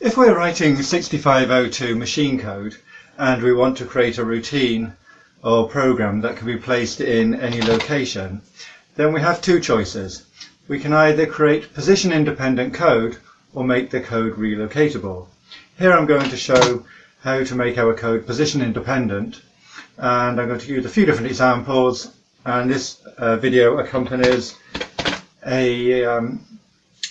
If we're writing 6502 machine code and we want to create a routine or program that can be placed in any location, then we have two choices. We can either create position independent code or make the code relocatable. Here I'm going to show how to make our code position independent and I'm going to use a few different examples and this uh, video accompanies a um,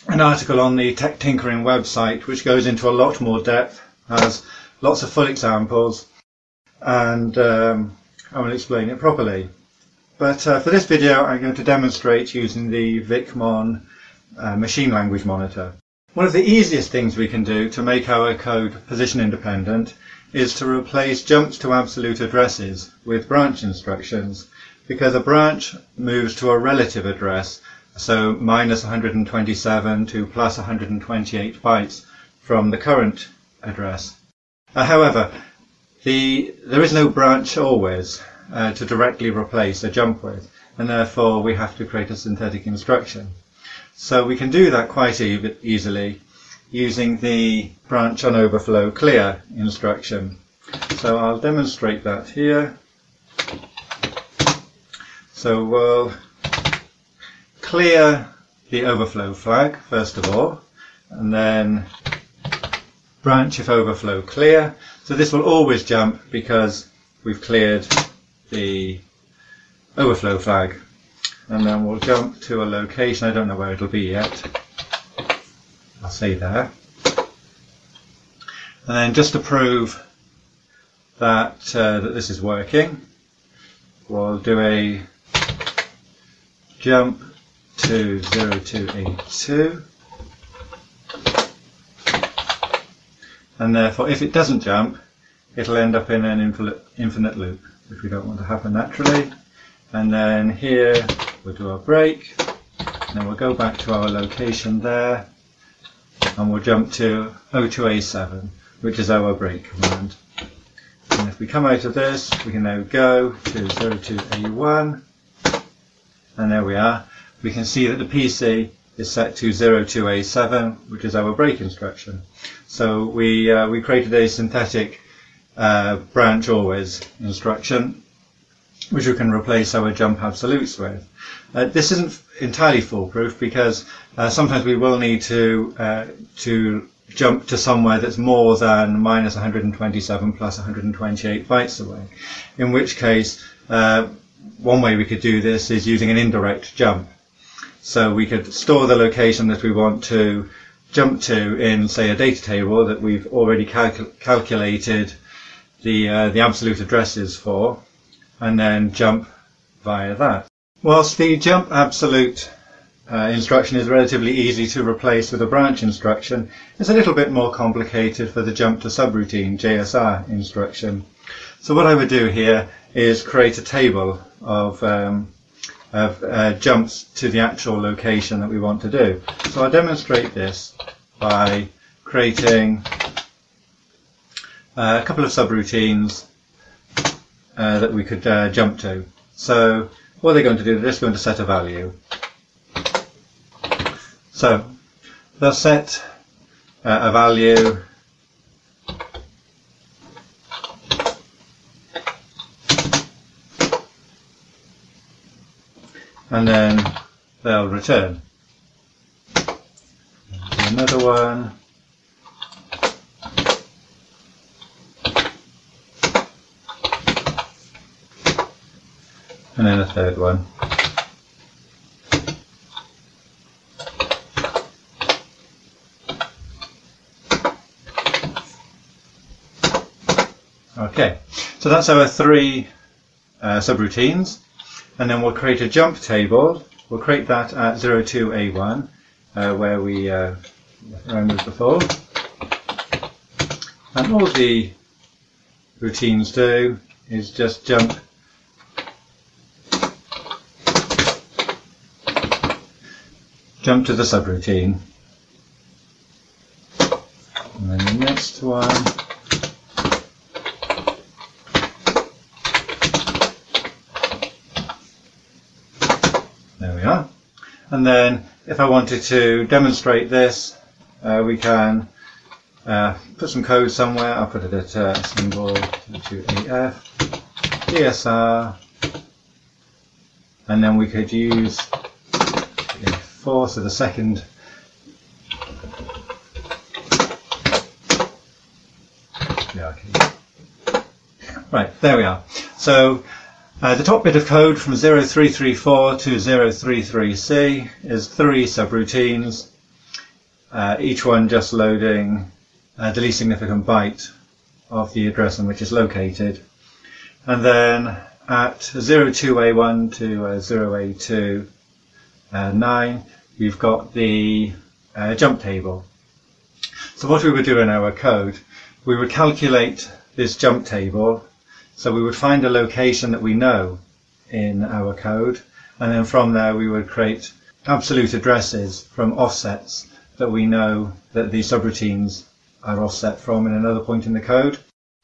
an article on the Tech Tinkering website which goes into a lot more depth, has lots of full examples and um, I will explain it properly. But uh, for this video I'm going to demonstrate using the VicMon uh, machine language monitor. One of the easiest things we can do to make our code position independent is to replace jumps to absolute addresses with branch instructions because a branch moves to a relative address so minus 127 to plus 128 bytes from the current address. Uh, however, the, there is no branch always uh, to directly replace a jump with and therefore we have to create a synthetic instruction. So we can do that quite e easily using the branch on overflow clear instruction. So I'll demonstrate that here. So we'll clear the overflow flag first of all and then branch if overflow clear. So this will always jump because we've cleared the overflow flag and then we'll jump to a location, I don't know where it'll be yet, I'll say there. And then just to prove that, uh, that this is working, we'll do a jump to 0282 and therefore if it doesn't jump it'll end up in an infinite, loop which we don't want to happen naturally. And then here we'll do our break. Then we'll go back to our location there and we'll jump to O2A7 which is our break command. And if we come out of this we can now go to 02A1 and there we are we can see that the PC is set to 02A7 which is our break instruction so we uh, we created a synthetic uh, branch always instruction which we can replace our jump absolutes with. Uh, this isn't entirely foolproof because uh, sometimes we will need to uh, to jump to somewhere that's more than minus 127 plus 128 bytes away. In which case, uh, one way we could do this is using an indirect jump. So we could store the location that we want to jump to in, say, a data table that we've already calculated the, uh, the absolute addresses for, and then jump via that. Whilst the jump absolute uh, instruction is relatively easy to replace with a branch instruction, it's a little bit more complicated for the jump to subroutine JSR instruction. So what I would do here is create a table of, um, of uh, jumps to the actual location that we want to do. So I'll demonstrate this by creating uh, a couple of subroutines uh, that we could uh, jump to. So what they're going to do, they're just going to set a value. So they'll set uh, a value and then they'll return. Another one. and then a third one. Okay, so that's our three uh, subroutines and then we'll create a jump table. We'll create that at 02A1 uh, where we uh, remembered before. And all the routines do is just jump jump to the subroutine. And then the next one There we are. And then if I wanted to demonstrate this, uh, we can uh, put some code somewhere. I'll put it at uh, symbol to AF, JSR, and then we could use four, so the second yeah. Right, there we are. So uh, the top bit of code from 0334 to 033C is three subroutines, uh, each one just loading uh, the least significant byte of the address in which it's located. And then at 02A1 to uh, 0A2 uh, 9, we've got the uh, jump table. So what we would do in our code, we would calculate this jump table. So we would find a location that we know in our code, and then from there we would create absolute addresses from offsets that we know that the subroutines are offset from in another point in the code,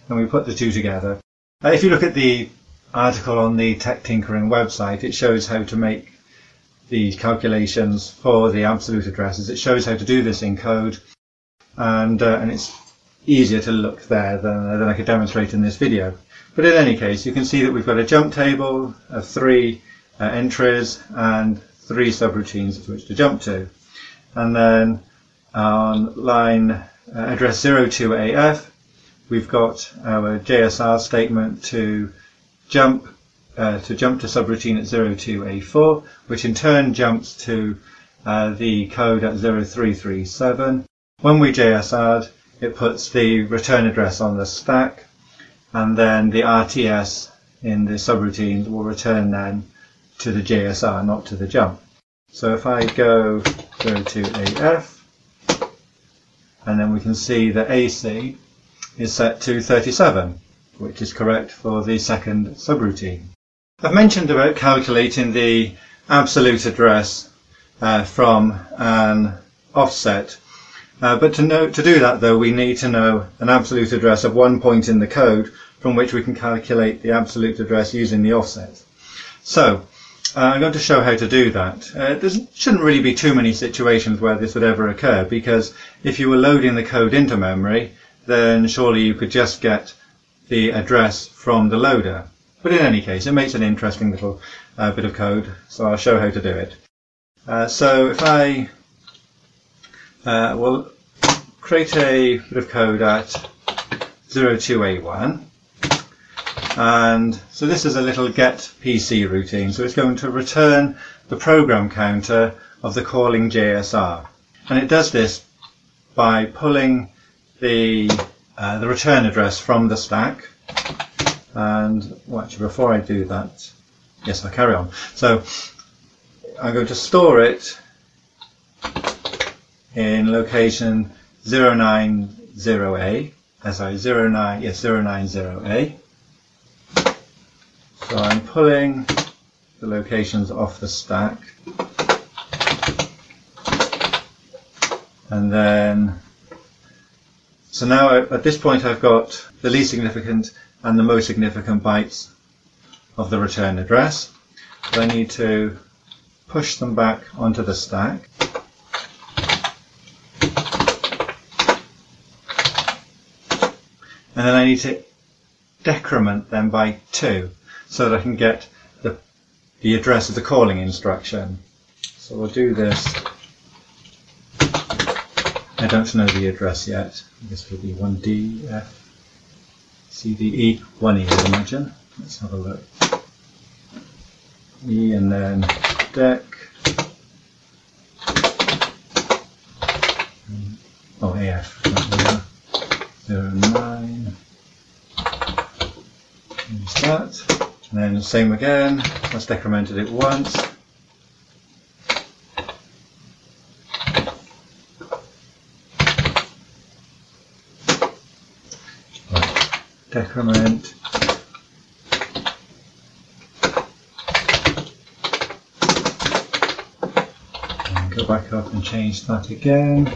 and we put the two together. If you look at the article on the Tech Tinkering website, it shows how to make the calculations for the absolute addresses. It shows how to do this in code, and uh, and it's easier to look there than, than I could demonstrate in this video. But in any case, you can see that we've got a jump table of three uh, entries and three subroutines to which to jump to. And then on line uh, address 02AF, we've got our JSR statement to jump uh, to jump to subroutine at 02A4, which in turn jumps to uh, the code at 0337. When we JSR'd, it puts the return address on the stack, and then the RTS in the subroutines will return then to the JSR, not to the jump. So if I go, go to AF, and then we can see that AC is set to 37, which is correct for the second subroutine. I've mentioned about calculating the absolute address uh, from an offset uh, but to, know, to do that, though, we need to know an absolute address of one point in the code from which we can calculate the absolute address using the offset. So, uh, I'm going to show how to do that. Uh, there shouldn't really be too many situations where this would ever occur, because if you were loading the code into memory, then surely you could just get the address from the loader. But in any case, it makes an interesting little uh, bit of code, so I'll show how to do it. Uh, so if I uh, will create a bit of code at 02A1 and so this is a little get PC routine. So it's going to return the program counter of the calling JSR and it does this by pulling the uh, the return address from the stack. And well, actually before I do that yes I'll carry on. So I'm going to store it in location 090A, uh, sorry, 09, yes, 090A. So I'm pulling the locations off the stack. And then, so now at this point I've got the least significant and the most significant bytes of the return address. I need to push them back onto the stack. and then I need to decrement them by 2 so that I can get the, the address of the calling instruction. So we'll do this. I don't know the address yet. Guess it'll be 1D, F, C, D, E, 1E I imagine. Let's have a look. E and then dec. Oh, AF. Zero nine. Use that. And then same again. Let's decremented it once. Decrement. And go back up and change that again.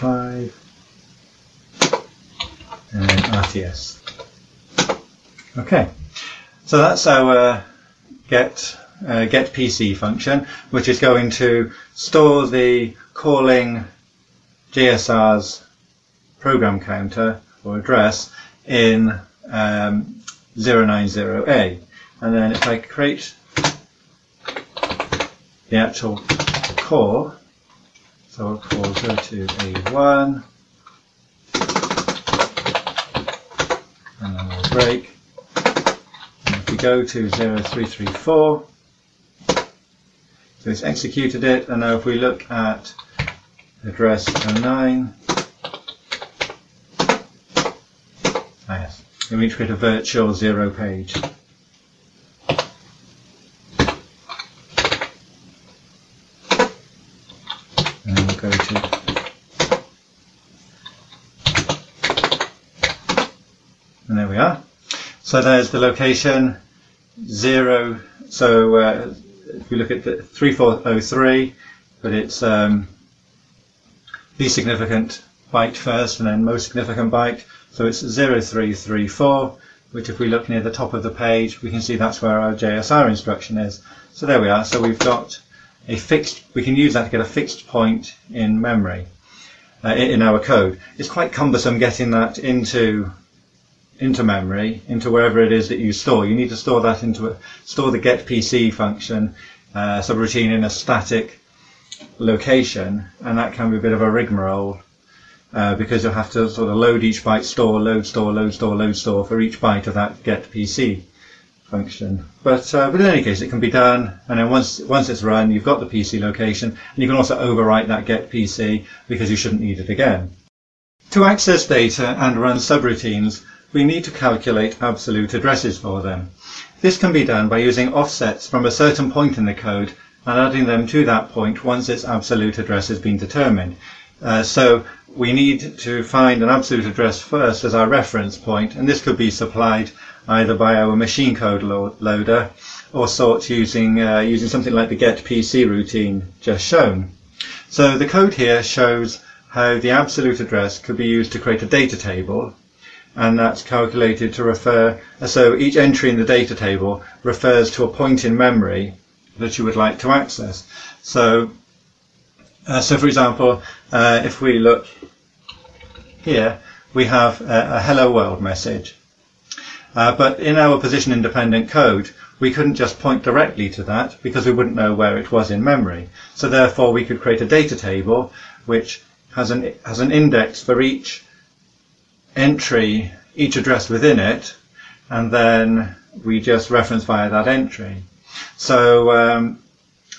5 and RTS. Okay, so that's our get uh, get PC function, which is going to store the calling JSR's program counter or address in um, 090A. And then if I create the actual core, so I'll call 02A1, and then we'll break. Go to 0334, so it's executed it, and now if we look at address 09, ah yes, we need to create a virtual zero page. And go to and there we are. So there's the location zero. So uh, if we look at the 3403, but it's um, least significant byte first and then most significant byte. So it's 0334, which if we look near the top of the page, we can see that's where our JSR instruction is. So there we are. So we've got a fixed, we can use that to get a fixed point in memory uh, in our code. It's quite cumbersome getting that into into memory, into wherever it is that you store. You need to store that into a, store the get PC function uh, subroutine in a static location, and that can be a bit of a rigmarole uh, because you'll have to sort of load each byte, store, load, store, load, store, load, store for each byte of that get PC function. But uh, but in any case, it can be done, and then once once it's run, you've got the PC location, and you can also overwrite that get PC because you shouldn't need it again. To access data and run subroutines, we need to calculate absolute addresses for them. This can be done by using offsets from a certain point in the code and adding them to that point once its absolute address has been determined. Uh, so we need to find an absolute address first as our reference point, and this could be supplied either by our machine code lo loader or sought using, uh, using something like the get PC routine just shown. So the code here shows how the absolute address could be used to create a data table and that's calculated to refer, so each entry in the data table refers to a point in memory that you would like to access. So, uh, so for example, uh, if we look here, we have a, a hello world message. Uh, but in our position independent code, we couldn't just point directly to that because we wouldn't know where it was in memory. So therefore we could create a data table which has an, has an index for each entry, each address within it, and then we just reference via that entry. So, um,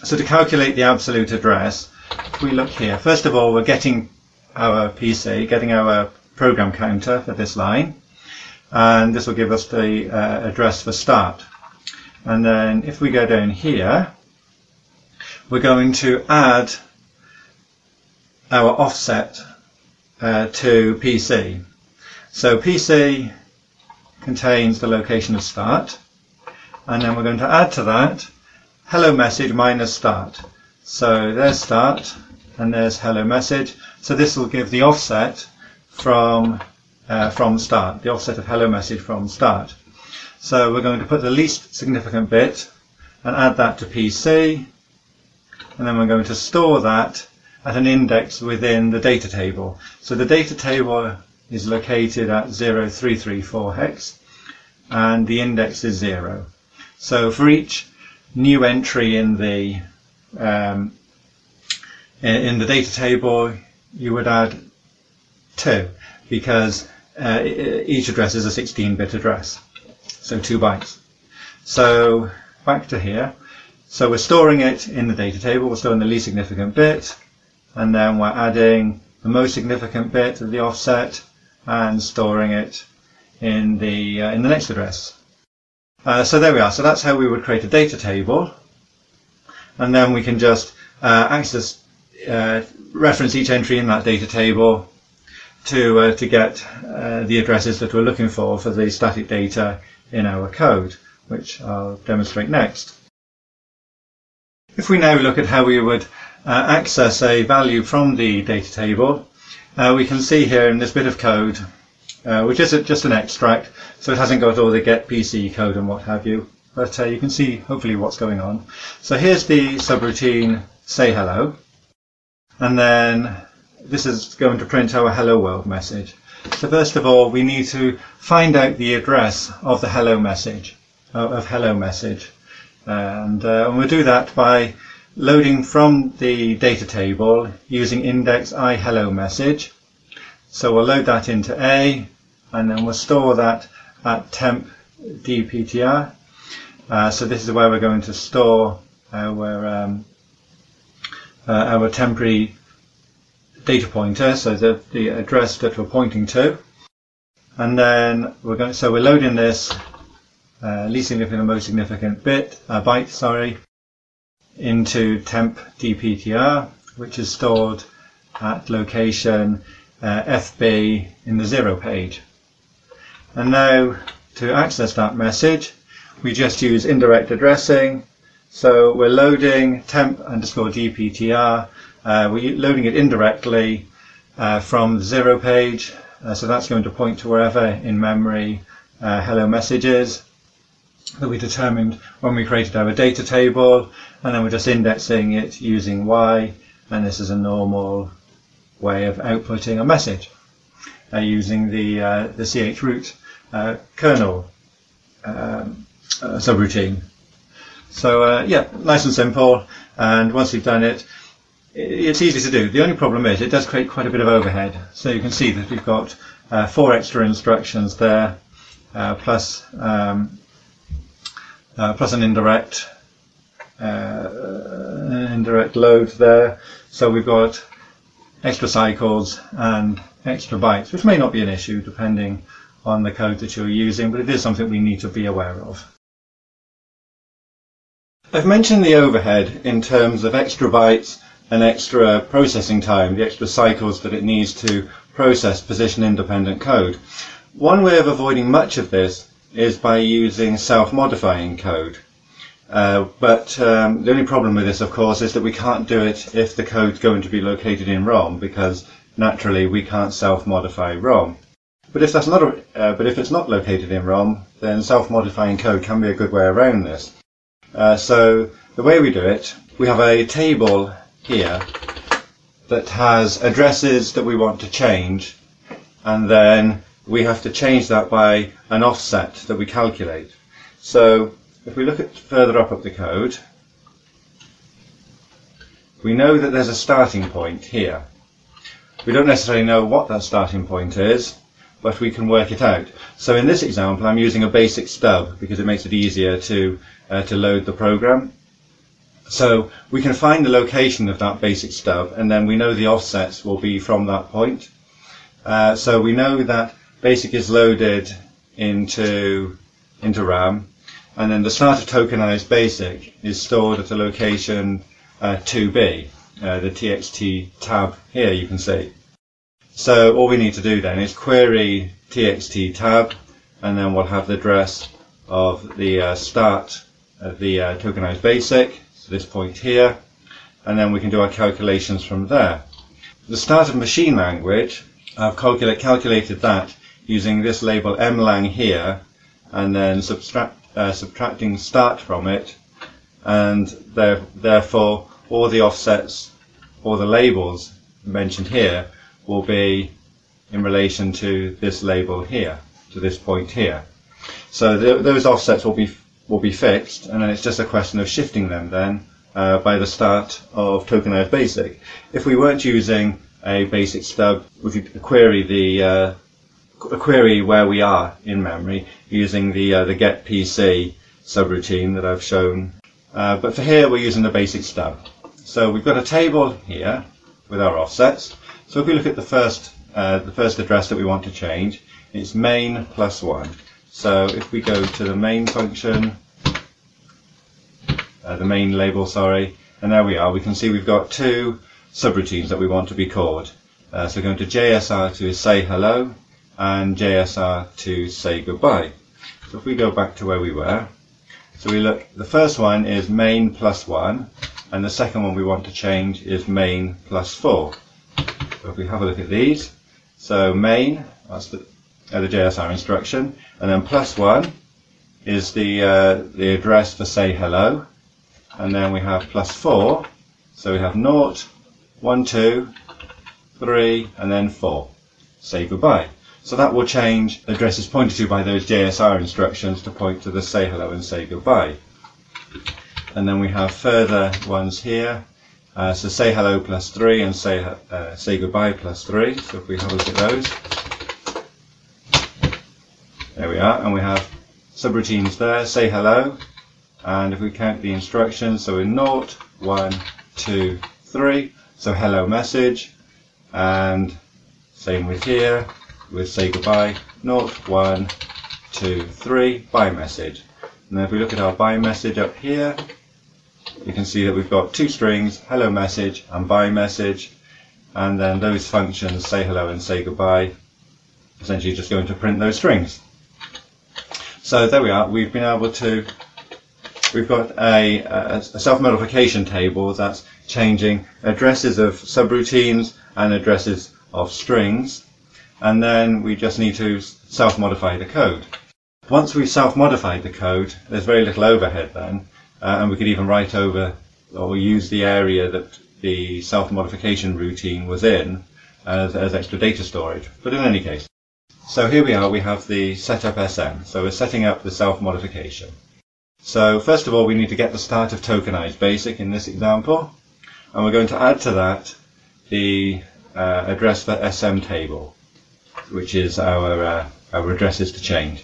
so to calculate the absolute address, if we look here, first of all, we're getting our PC, getting our program counter for this line, and this will give us the uh, address for start. And then if we go down here, we're going to add our offset uh, to PC. So PC contains the location of start, and then we're going to add to that hello message minus start. So there's start, and there's hello message. So this will give the offset from uh, from start, the offset of hello message from start. So we're going to put the least significant bit and add that to PC, and then we're going to store that at an index within the data table. So the data table is located at 0334 hex and the index is 0. So for each new entry in the um, in the data table you would add 2 because uh, each address is a 16-bit address so 2 bytes. So back to here. So we're storing it in the data table, we're storing the least significant bit and then we're adding the most significant bit of the offset and storing it in the uh, in the next address. Uh, so there we are. So that's how we would create a data table, and then we can just uh, access uh, reference each entry in that data table to uh, to get uh, the addresses that we're looking for for the static data in our code, which I'll demonstrate next. If we now look at how we would access a value from the data table, uh, we can see here in this bit of code, uh, which is just an extract, so it hasn't got all the get PC code and what have you, but uh, you can see hopefully what's going on. So here's the subroutine say hello, and then this is going to print our hello world message. So first of all, we need to find out the address of the hello message, uh, of hello message. And, uh, and we'll do that by loading from the data table using index i hello message. So we'll load that into A and then we'll store that at temp dptr. Uh, so this is where we're going to store our, um, uh, our temporary data pointer, so the, the address that we're pointing to. And then we're going, so we're loading this uh, least significant and most significant bit, uh, byte, sorry, into temp dptr, which is stored at location uh, FB in the zero page. And now to access that message, we just use indirect addressing. So we're loading temp underscore dptr. Uh, we're loading it indirectly uh, from the zero page. Uh, so that's going to point to wherever in memory uh, hello message is that we determined when we created our data table. And then we're just indexing it using Y. And this is a normal way of outputting a message uh, using the, uh, the CHROUT uh, kernel um, uh, subroutine. So uh, yeah, nice and simple. And once you've done it, it's easy to do. The only problem is it does create quite a bit of overhead. So you can see that we've got uh, four extra instructions there, plus um, plus an indirect uh, indirect load there. So we've got extra cycles and extra bytes, which may not be an issue depending on the code that you're using, but it is something we need to be aware of. I've mentioned the overhead in terms of extra bytes and extra processing time, the extra cycles that it needs to process position independent code. One way of avoiding much of this is by using self-modifying code. Uh, but um, the only problem with this, of course, is that we can't do it if the code's going to be located in ROM, because naturally we can't self-modify ROM. But if that's not, a, uh, but if it's not located in ROM, then self-modifying code can be a good way around this. Uh, so the way we do it, we have a table here that has addresses that we want to change, and then we have to change that by an offset that we calculate. So if we look at further up of the code, we know that there's a starting point here. We don't necessarily know what that starting point is, but we can work it out. So in this example, I'm using a basic stub because it makes it easier to, uh, to load the program. So we can find the location of that basic stub, and then we know the offsets will be from that point. Uh, so we know that basic is loaded into, into RAM, and then the start of tokenized basic is stored at a location uh, 2b, uh, the txt tab here you can see. So all we need to do then is query txt tab and then we'll have the address of the uh, start of the uh, tokenized basic, so this point here, and then we can do our calculations from there. The start of machine language, I've calculate, calculated that using this label mlang here, and then subtract uh, subtracting start from it, and there, therefore all the offsets or the labels mentioned here will be in relation to this label here, to this point here. So th those offsets will be will be fixed, and then it's just a question of shifting them then uh, by the start of tokenized basic. If we weren't using a basic stub, we could query the uh, query where we are in memory using the, uh, the get PC subroutine that I've shown. Uh, but for here, we're using the basic stub. So we've got a table here with our offsets. So if we look at the first, uh, the first address that we want to change, it's main plus one. So if we go to the main function, uh, the main label, sorry, and there we are, we can see we've got two subroutines that we want to be called. Uh, so going to JSR to say hello, and JSR to say goodbye. So if we go back to where we were, so we look, the first one is main plus one, and the second one we want to change is main plus four. So if we have a look at these, so main, that's the, uh, the JSR instruction, and then plus one is the, uh, the address for say hello, and then we have plus four, so we have naught, one, two, 3, and then 4. Say goodbye. So that will change addresses pointed to by those JSR instructions to point to the say hello and say goodbye. And then we have further ones here. Uh, so say hello plus 3 and say, uh, say goodbye plus 3. So if we have a look at those. There we are. And we have subroutines there. Say hello. And if we count the instructions, so in 0, 1, 2, 3. So hello message. And same with here with say goodbye, 0, 1, 2, 3, bye message. And then if we look at our bye message up here, you can see that we've got two strings, hello message and bye message, and then those functions, say hello and say goodbye, essentially just going to print those strings. So there we are, we've been able to, we've got a, a self-modification table that's changing addresses of subroutines and addresses of strings and then we just need to self-modify the code. Once we've self-modified the code, there's very little overhead then, uh, and we could even write over or use the area that the self-modification routine was in as, as extra data storage. But in any case, so here we are, we have the setup SM. So we're setting up the self-modification. So first of all, we need to get the start of tokenized basic in this example, and we're going to add to that the uh, address for SM table which is our, uh, our addresses to change.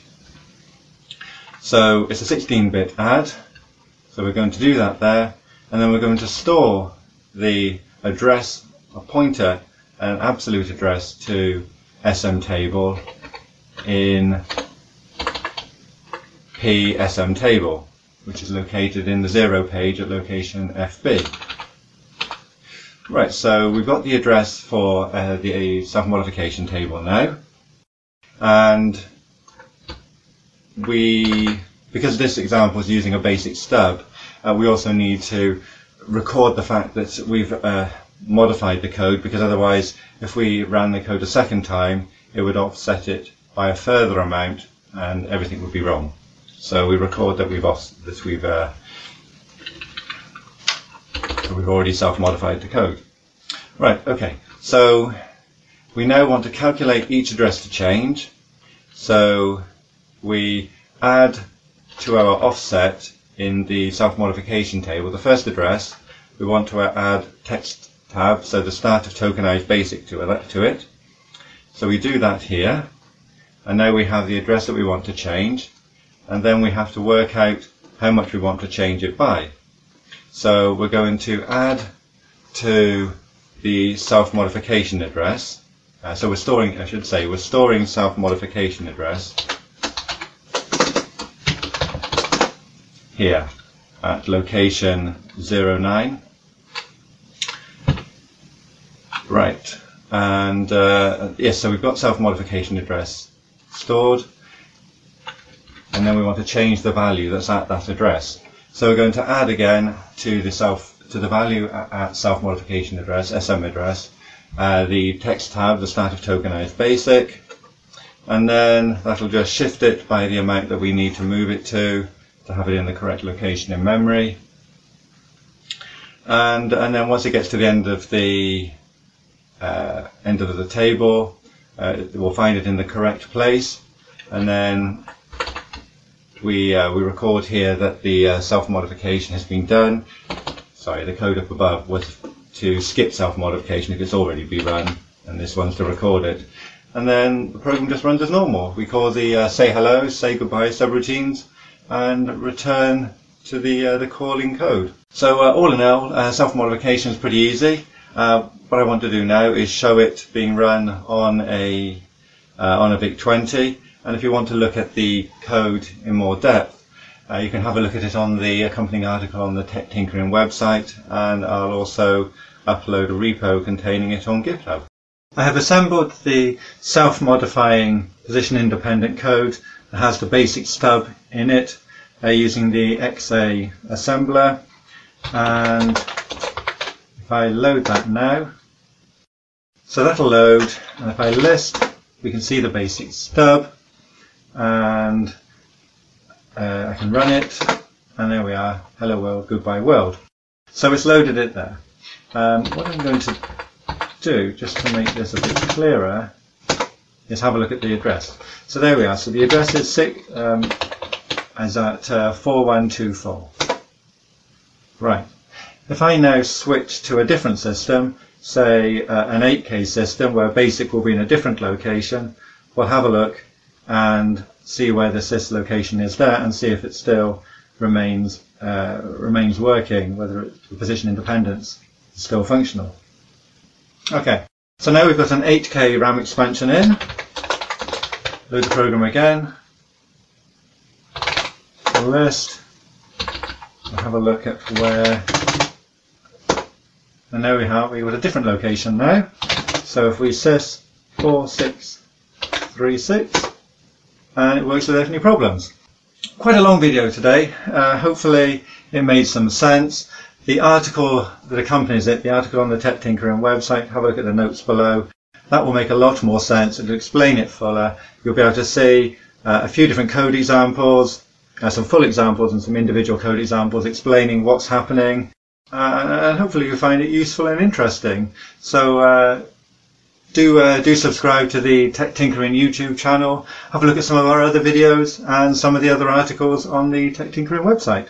So it's a 16-bit add, so we're going to do that there, and then we're going to store the address, a pointer, an absolute address to SM table in PSM table, which is located in the zero page at location FB. Right, so we've got the address for uh, the self-modification table now. And we, because this example is using a basic stub, uh, we also need to record the fact that we've uh, modified the code because otherwise if we ran the code a second time it would offset it by a further amount and everything would be wrong. So we record that we've that we've uh, we've already self-modified the code. Right, okay. So we now want to calculate each address to change. So we add to our offset in the self-modification table the first address. We want to add text tab, so the start of tokenized basic to it. So we do that here. And now we have the address that we want to change. And then we have to work out how much we want to change it by. So we're going to add to the self-modification address. Uh, so we're storing, I should say, we're storing self-modification address here at location 09. Right, and uh, yes, so we've got self-modification address stored, and then we want to change the value that's at that address. So we're going to add again to the self to the value at self-modification address, SM address, uh, the text tab, the start of tokenized basic, and then that'll just shift it by the amount that we need to move it to, to have it in the correct location in memory. And, and then once it gets to the end of the uh, end of the table, uh, we'll find it in the correct place, and then we uh, we record here that the uh, self modification has been done sorry, the code up above was to skip self-modification if it's already been run, and this one's to record it. And then the program just runs as normal. We call the uh, say hello, say goodbye subroutines, and return to the uh, the calling code. So uh, all in all, uh, self-modification is pretty easy. Uh, what I want to do now is show it being run on a on a VIC-20, and if you want to look at the code in more depth, uh, you can have a look at it on the accompanying article on the Tech Tinkering website, and I'll also upload a repo containing it on GitHub. I have assembled the self-modifying position-independent code that has the basic stub in it uh, using the XA assembler, and if I load that now, so that'll load, and if I list, we can see the basic stub, and uh, I can run it, and there we are, hello world, goodbye world. So it's loaded it there. Um, what I'm going to do, just to make this a bit clearer, is have a look at the address. So there we are. So the address is six, um, is at uh, 4124. Right. If I now switch to a different system, say uh, an 8K system where BASIC will be in a different location, we'll have a look and see where the sys location is there and see if it still remains uh, remains working, whether it's position independence is still functional. Okay, so now we've got an 8K RAM expansion in. Load the program again. The list. We'll have a look at where. And there we have, we've got a different location now. So if we sys 4636, and it works without any problems. Quite a long video today. Uh, hopefully it made some sense. The article that accompanies it, the article on the Tech Tinkering website, have a look at the notes below. That will make a lot more sense and to explain it fuller. You'll be able to see uh, a few different code examples, uh, some full examples and some individual code examples explaining what's happening. Uh, and hopefully you'll find it useful and interesting. So uh, do uh, do subscribe to the Tech Tinkering YouTube channel. Have a look at some of our other videos and some of the other articles on the Tech Tinkering website.